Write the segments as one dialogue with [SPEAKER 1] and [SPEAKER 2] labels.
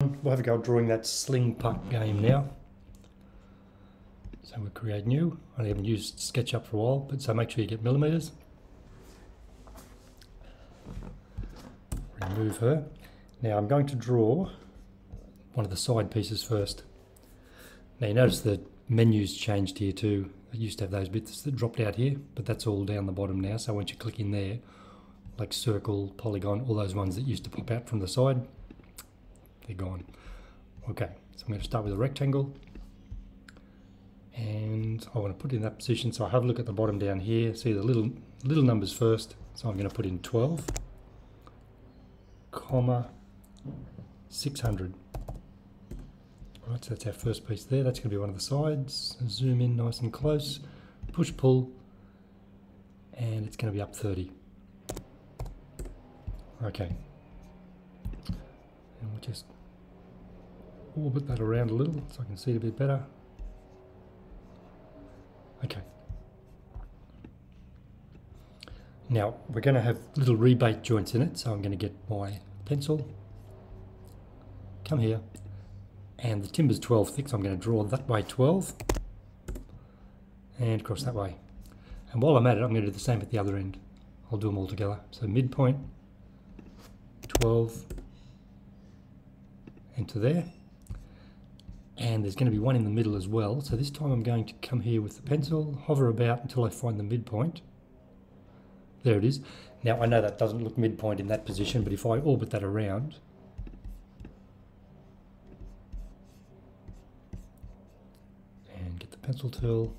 [SPEAKER 1] We'll have a go drawing that sling puck game now. So we'll create new. I haven't used SketchUp for a while, but so make sure you get millimeters. Remove her. Now I'm going to draw one of the side pieces first. Now you notice the menus changed here too. I used to have those bits that dropped out here, but that's all down the bottom now. So once you click in there, like circle, polygon, all those ones that used to pop out from the side, they're gone. Okay, so I'm going to start with a rectangle. And I want to put it in that position. So I have a look at the bottom down here. See the little little numbers first. So I'm going to put in 12, comma, 600. Right, so that's our first piece there. That's going to be one of the sides. Zoom in nice and close. Push pull. And it's going to be up 30. Okay. And we'll just orbit that around a little so I can see it a bit better. Okay. Now we're going to have little rebate joints in it, so I'm going to get my pencil, come here, and the timber's 12 thick, so I'm going to draw that way 12, and across that way. And while I'm at it, I'm going to do the same at the other end. I'll do them all together. So midpoint, 12, into there. And there's going to be one in the middle as well. So this time I'm going to come here with the pencil, hover about until I find the midpoint. There it is. Now I know that doesn't look midpoint in that position, but if I orbit that around, and get the pencil tool.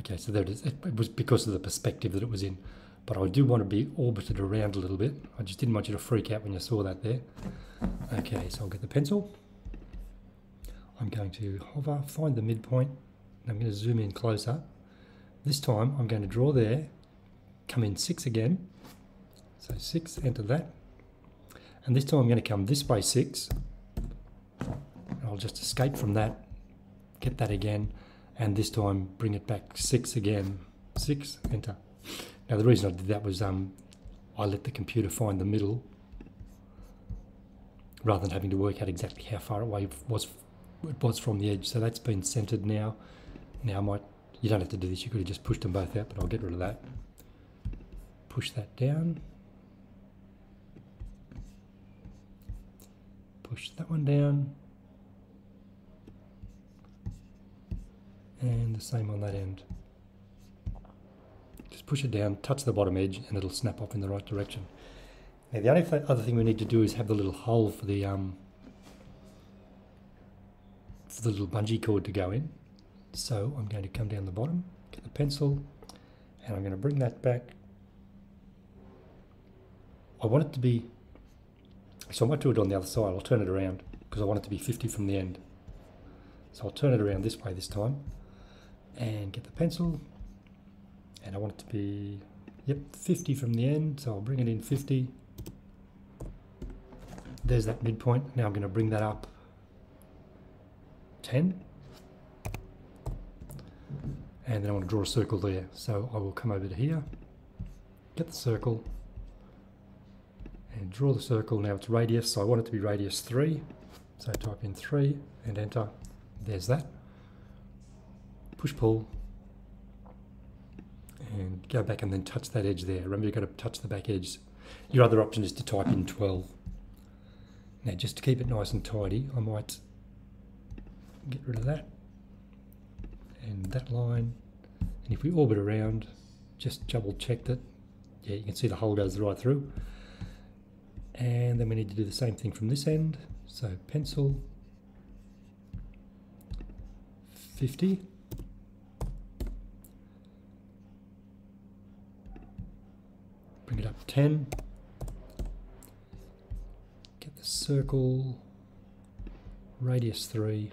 [SPEAKER 1] Okay, so there it is. It was because of the perspective that it was in. But I do want to be orbited around a little bit. I just didn't want you to freak out when you saw that there. Okay, so I'll get the pencil. I'm going to hover, find the midpoint. I'm going to zoom in closer. This time I'm going to draw there, come in six again. So six, enter that. And this time I'm going to come this way six. I'll just escape from that, get that again, and this time bring it back six again. Six, enter. Now the reason I did that was um, I let the computer find the middle rather than having to work out exactly how far away it was it was from the edge. So that's been centered now. Now I might you don't have to do this, you could have just pushed them both out, but I'll get rid of that. Push that down. Push that one down. And the same on that end. Just push it down, touch the bottom edge, and it'll snap off in the right direction. Now the only th other thing we need to do is have the little hole for the um, for the little bungee cord to go in. So I'm going to come down the bottom, get the pencil, and I'm going to bring that back. I want it to be, so I might do it on the other side. I'll turn it around because I want it to be 50 from the end. So I'll turn it around this way this time and get the pencil and I want it to be yep 50 from the end so I'll bring it in 50 there's that midpoint. Now I'm going to bring that up. 10 and then I want to draw a circle there. So I will come over to here get the circle and draw the circle. Now it's radius so I want it to be radius 3 so type in 3 and enter. There's that. Push pull. And go back and then touch that edge there. Remember you've got to touch the back edge. Your other option is to type in 12. Now just to keep it nice and tidy, I might get rid of that and that line. And if we orbit around, just double check that, yeah, you can see the hole goes right through. And then we need to do the same thing from this end. So pencil, 50. bring it up 10 get the circle radius 3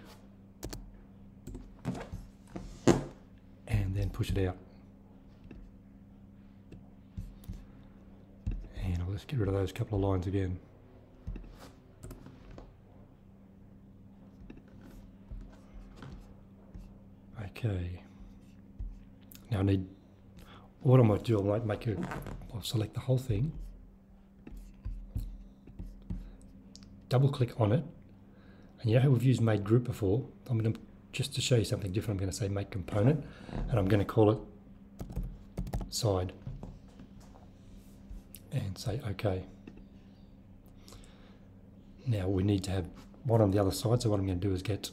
[SPEAKER 1] and then push it out. And just get rid of those couple of lines again. Okay. Now I need what I might do I might make a I'll select the whole thing. Double click on it. And you know how we've used made group before? I'm going to, just to show you something different, I'm going to say make component and I'm going to call it side and say OK. Now we need to have one on the other side, so what I'm going to do is get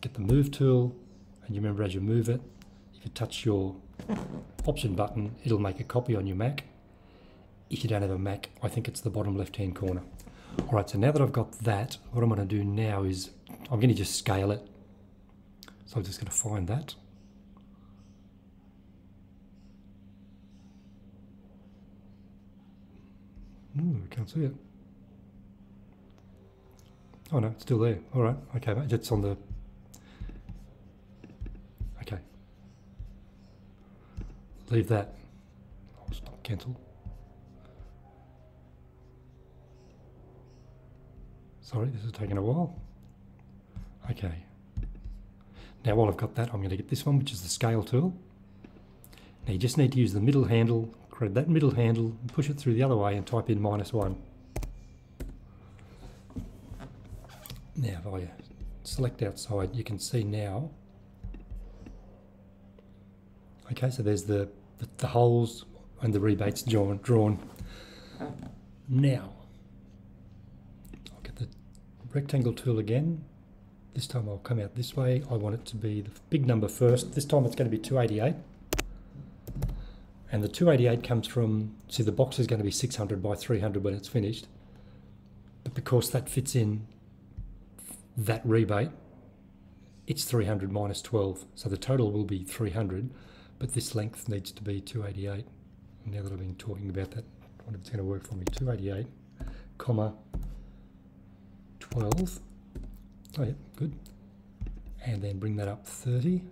[SPEAKER 1] get the move tool, and you remember as you move it, if you touch your option button, it'll make a copy on your Mac. If you don't have a Mac, I think it's the bottom left hand corner. Alright, so now that I've got that, what I'm going to do now is I'm going to just scale it. So I'm just going to find that. Hmm, Ooh, can't see it. Oh no, it's still there. All right, okay. It's on the. Okay. Leave that. I'll stop cancel. Sorry, this is taking a while. Okay. Now while I've got that, I'm going to get this one, which is the scale tool. Now you just need to use the middle handle, grab that middle handle, push it through the other way and type in minus one. Now if I select outside, you can see now. Okay, so there's the, the, the holes and the rebates drawn. drawn. Oh. Now, get the rectangle tool again. This time I'll come out this way. I want it to be the big number first. This time it's going to be 288. And the 288 comes from, see the box is going to be 600 by 300 when it's finished. But because that fits in that rebate, it's 300 minus 12. So the total will be 300, but this length needs to be 288. Now that I've been talking about that, I wonder if it's going to work for me. 288, comma, 12. Oh yeah, good. And then bring that up 30.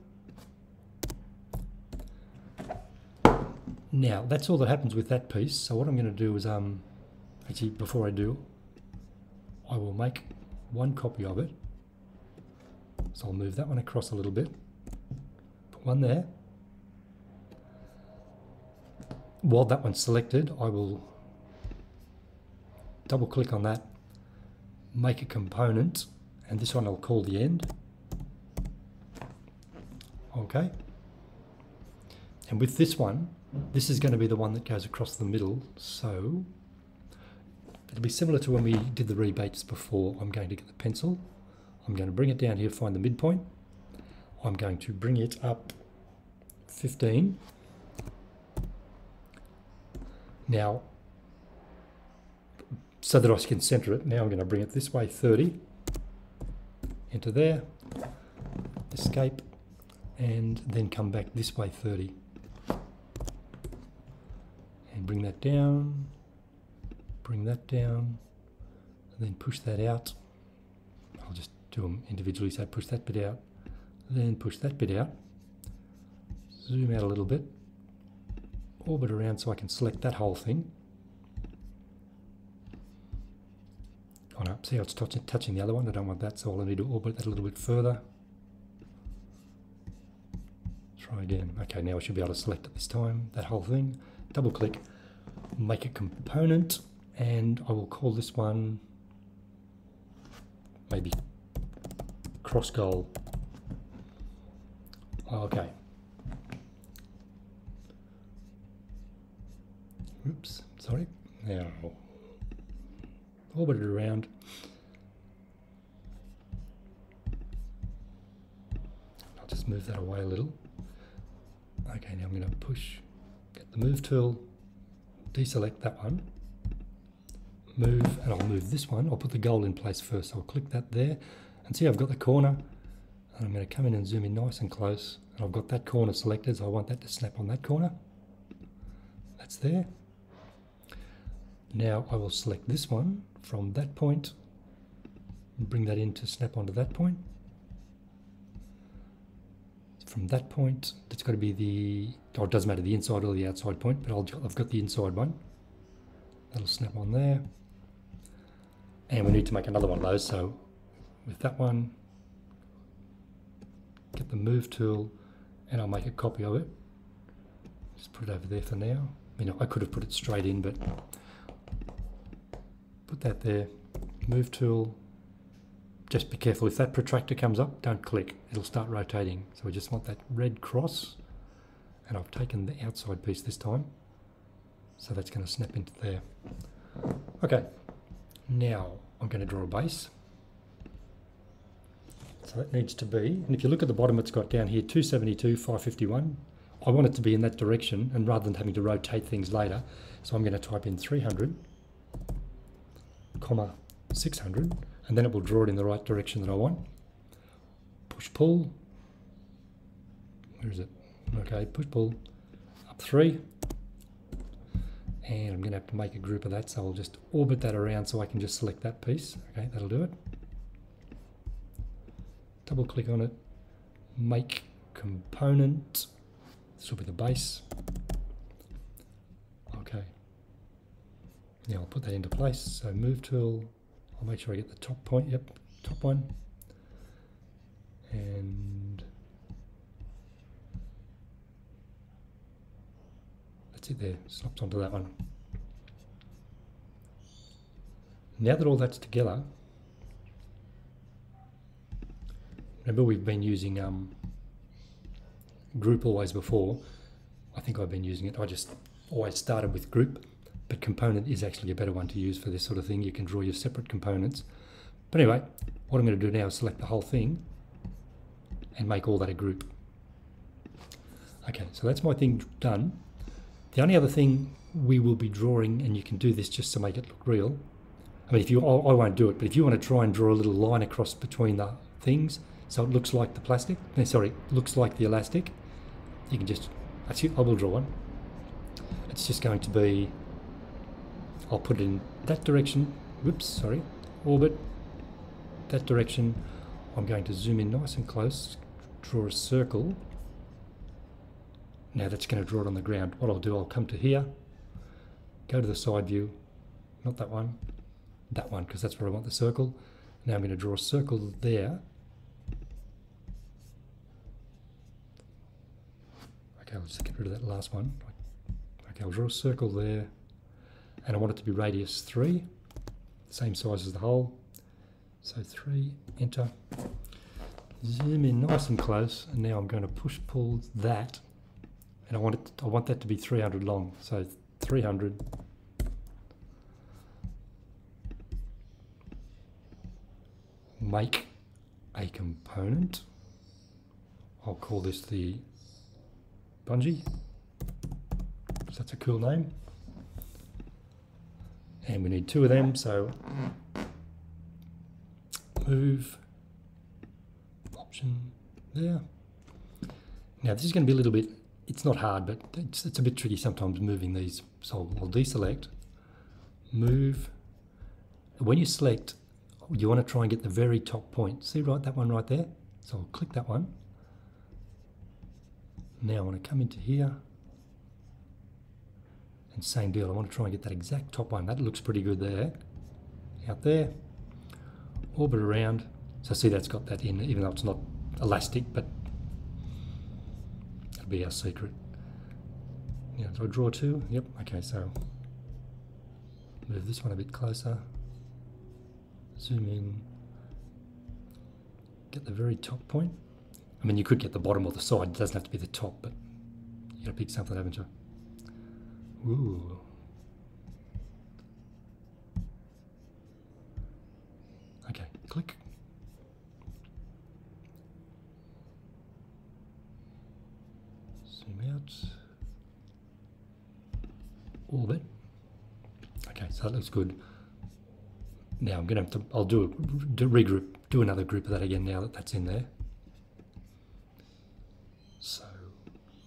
[SPEAKER 1] Now, that's all that happens with that piece. So what I'm going to do is, um, actually, before I do, I will make one copy of it. So I'll move that one across a little bit. Put one there. While that one's selected, I will double click on that, make a component, and this one I'll call the end. Okay. And with this one, this is going to be the one that goes across the middle, so it'll be similar to when we did the rebates before. I'm going to get the pencil, I'm going to bring it down here, find the midpoint. I'm going to bring it up 15. Now, so that I can center it, now I'm going to bring it this way 30, enter there, escape, and then come back this way 30 and bring that down, bring that down, and then push that out. I'll just do them individually, so push that bit out, then push that bit out, zoom out a little bit, orbit around so I can select that whole thing. Oh no, see how it's touching, touching the other one, I don't want that, so I'll need to orbit that a little bit further. Try again. Okay, now I should be able to select it this time, that whole thing. Double click, make a component, and I will call this one maybe cross goal. Okay. Oops, sorry. Now, orbit it around. I'll move that away a little. Okay, now I'm going to push, get the move tool, deselect that one, move, and I'll move this one. I'll put the goal in place first. So I'll click that there, and see I've got the corner, and I'm going to come in and zoom in nice and close, and I've got that corner selected, so I want that to snap on that corner. That's there. Now I will select this one from that point, and bring that in to snap onto that point. From that point, that's got to be the, oh, it doesn't matter the inside or the outside point, but i I've got the inside one. That'll snap on there. And we need to make another one of those, so with that one, get the move tool, and I'll make a copy of it. Just put it over there for now. I mean, I could have put it straight in, but put that there, move tool. Just be careful if that protractor comes up, don't click, it'll start rotating. So we just want that red cross, and I've taken the outside piece this time. So that's going to snap into there. Okay, now I'm going to draw a base. So that needs to be, and if you look at the bottom, it's got down here 272, 551. I want it to be in that direction, and rather than having to rotate things later, so I'm going to type in 300, comma 600, and then it will draw it in the right direction that I want. Push pull. Where is it? Okay, push pull. Up three, and I'm going to have to make a group of that so I'll just orbit that around so I can just select that piece. Okay that'll do it. Double click on it. Make component. This will be the base. Okay. Now I'll put that into place. So move tool I'll make sure I get the top point yep top one and That's it there, snapped onto that one. Now that all that's together, remember we've been using um, group always before. I think I've been using it. I just always started with group, but component is actually a better one to use for this sort of thing. You can draw your separate components. But anyway, what I'm going to do now is select the whole thing and make all that a group. Okay, so that's my thing done. The only other thing we will be drawing, and you can do this just to make it look real. I mean, if you, I won't do it, but if you want to try and draw a little line across between the things, so it looks like the plastic, no, sorry, looks like the elastic, you can just, actually, I will draw one. It's just going to be, I'll put it in that direction, whoops, sorry, orbit, that direction. I'm going to zoom in nice and close, draw a circle, now that's going to draw it on the ground. What I'll do, I'll come to here, go to the side view, not that one, that one, because that's where I want the circle. Now I'm going to draw a circle there. Okay, just get rid of that last one. Okay, I'll draw a circle there, and I want it to be radius 3, same size as the hole. So 3, enter. Zoom in nice and close, and now I'm going to push pull that. And I want it I want that to be 300 long so 300 make a component. I'll call this the bungee. So that's a cool name and we need two of them so move option there now this is going to be a little bit it's not hard, but it's, it's a bit tricky sometimes moving these. So I'll deselect, move. When you select, you want to try and get the very top point. See right that one right there? So I'll click that one. Now I want to come into here. And same deal, I want to try and get that exact top one. That looks pretty good there. Out there. Orbit around. So see that's got that in, even though it's not elastic, but that'll be our secret. Yeah, do I draw two? Yep, okay, so move this one a bit closer, zoom in, get the very top point. I mean, you could get the bottom or the side, it doesn't have to be the top, but you gotta pick something, haven't you? Ooh. Okay, click. Zoom out orbit. Okay, so that looks good. Now I'm to have to, I'll do a do, regroup, do another group of that again now that that's in there. So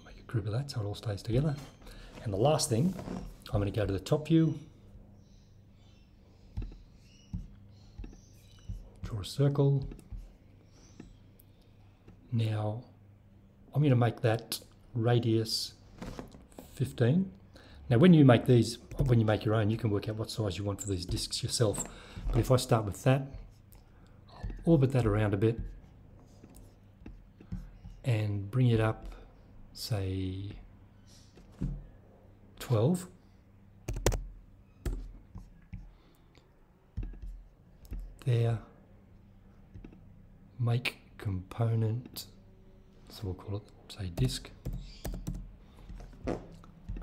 [SPEAKER 1] make a group of that so it all stays together. And the last thing, I'm going to go to the top view, draw a circle. Now I'm going to make that radius 15. Now when you make these, when you make your own, you can work out what size you want for these discs yourself. But if I start with that, I'll orbit that around a bit and bring it up, say 12. there. Make component, so we'll call it, say, disk.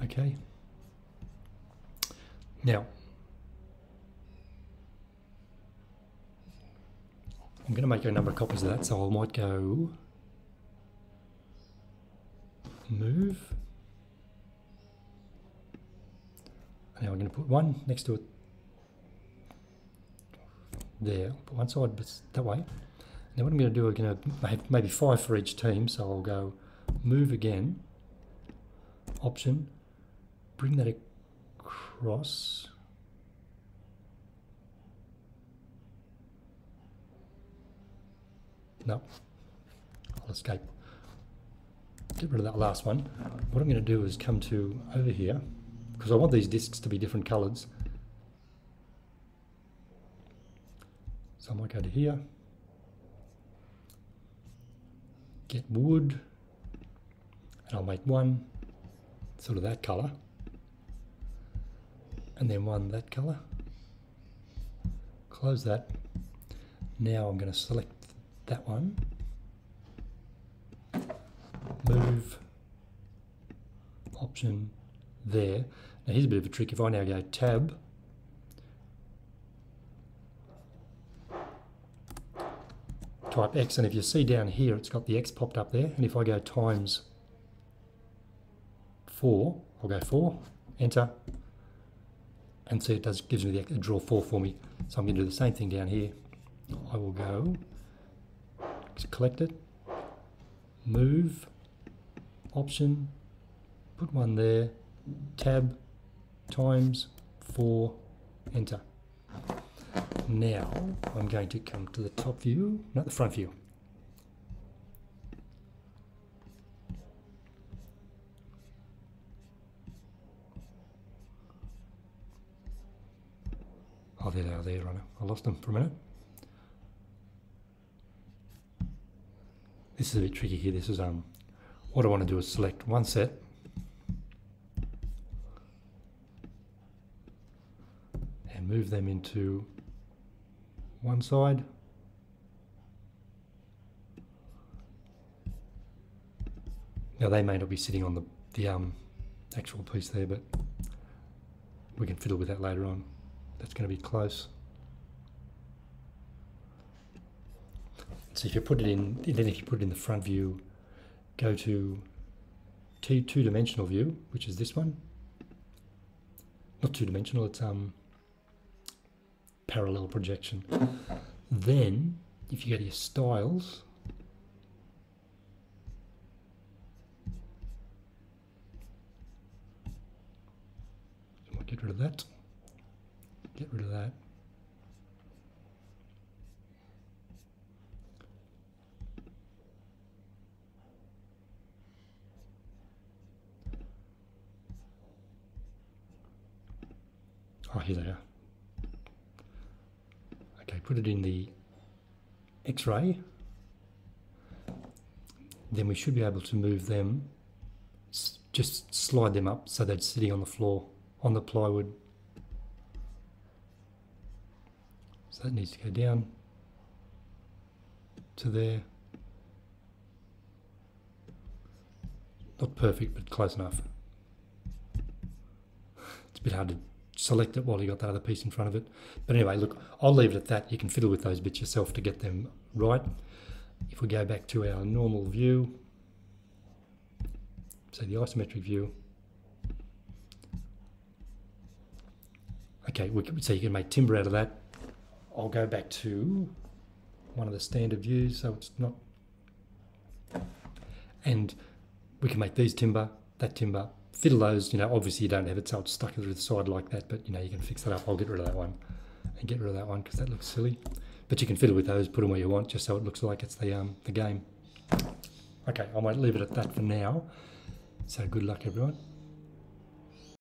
[SPEAKER 1] Okay. Now, I'm going to make a number of copies of that, so I might go move. Now I'm going to put one next to it there. Put one side that way. Now what I'm going to do, I'm going to have maybe five for each team, so I'll go move again, option, bring that across. No, I'll escape. Get rid of that last one. What I'm going to do is come to over here, because I want these discs to be different colours. So I might go to here, get wood, and I'll make one sort of that colour, and then one that colour. Close that. Now I'm going to select that one, move, option there. Now here's a bit of a trick. If I now go tab, type X, and if you see down here, it's got the X popped up there, and if I go times 4, I'll go 4, enter, and see it does gives me the draw 4 for me. So I'm going to do the same thing down here. I will go, collect it, move, option, put one there, tab, times, 4, enter. Now I'm going to come to the top view, not the front view. Oh, there they are there. I lost them for a minute. This is a bit tricky here. This is um, what I want to do is select one set move them into one side. Now they may not be sitting on the, the um, actual piece there, but we can fiddle with that later on. That's going to be close. So if you put it in, then if you put it in the front view, go to two-dimensional view, which is this one. Not two-dimensional, it's um, parallel projection. then, if you go to your styles, get rid of that, get rid of that. Oh, here they are put it in the X-ray, then we should be able to move them, just slide them up so they're sitting on the floor, on the plywood. So that needs to go down to there. Not perfect, but close enough. It's a bit hard to select it while you've got that other piece in front of it. But anyway, look, I'll leave it at that. You can fiddle with those bits yourself to get them right. If we go back to our normal view, so the isometric view, okay, we can, so you can make timber out of that. I'll go back to one of the standard views, so it's not, and we can make these timber, that timber, fiddle those, you know, obviously you don't have it so it's stuck to the side like that, but you know, you can fix that up. I'll get rid of that one and get rid of that one because that looks silly. But you can fiddle with those, put them where you want, just so it looks like it's the, um, the game. Okay, I might leave it at that for now. So good luck, everyone.